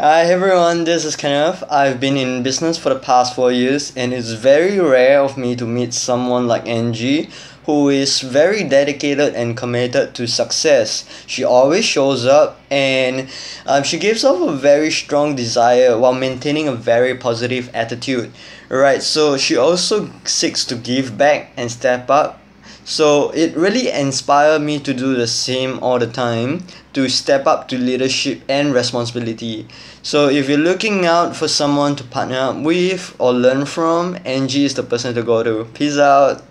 Hi everyone, this is Kenneth. I've been in business for the past four years, and it's very rare of me to meet someone like Angie who is very dedicated and committed to success. She always shows up and um, she gives off a very strong desire while maintaining a very positive attitude. Right, so she also seeks to give back and step up so it really inspired me to do the same all the time to step up to leadership and responsibility. So if you're looking out for someone to partner up with or learn from angie is the person to go to. Peace out